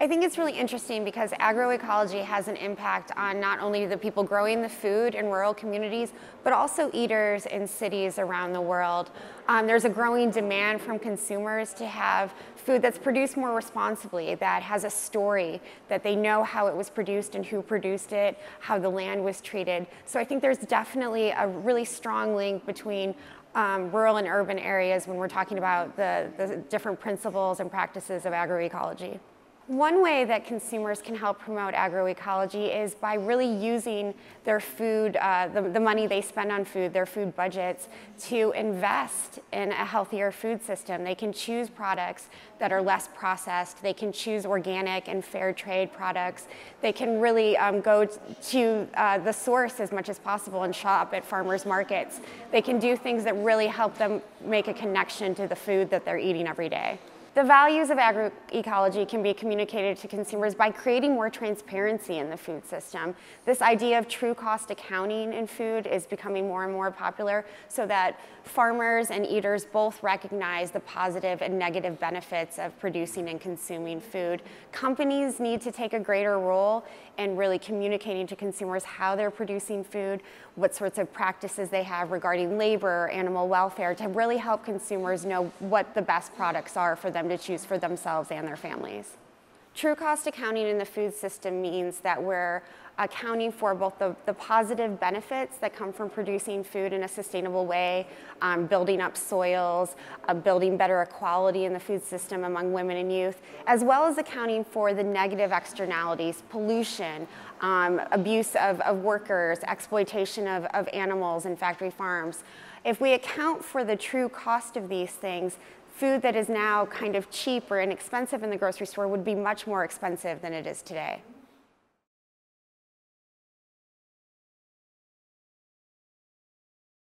I think it's really interesting because agroecology has an impact on not only the people growing the food in rural communities, but also eaters in cities around the world. Um, there's a growing demand from consumers to have food that's produced more responsibly, that has a story, that they know how it was produced and who produced it, how the land was treated. So I think there's definitely a really strong link between um, rural and urban areas when we're talking about the, the different principles and practices of agroecology. One way that consumers can help promote agroecology is by really using their food, uh, the, the, money they spend on food, their food budgets, to invest in a healthier food system. They can choose products that are less processed. They can choose organic and fair trade products. They can really um, go to uh, the source as much as possible and shop at farmers markets. They can do things that really help them make a connection to the food that they're eating every day. The values of agroecology can be communicated to consumers by creating more transparency in the food system. This idea of true cost accounting in food is becoming more and more popular so that farmers and eaters both recognize the positive and negative benefits of producing and consuming food. Companies need to take a greater role in really communicating to consumers how they're producing food, what sorts of practices they have regarding labor, animal welfare, to really help consumers know what the best products are for them them to choose for themselves and their families. True cost accounting in the food system means that we're accounting for both the, the positive benefits that come from producing food in a sustainable way, um, building up soils, uh, building better equality in the food system among women and youth, as well as accounting for the negative externalities, pollution, um, abuse of, of workers, exploitation of, of animals in factory farms. If we account for the true cost of these things, food that is now kind of cheap or inexpensive in the grocery store would be much more expensive than it is today.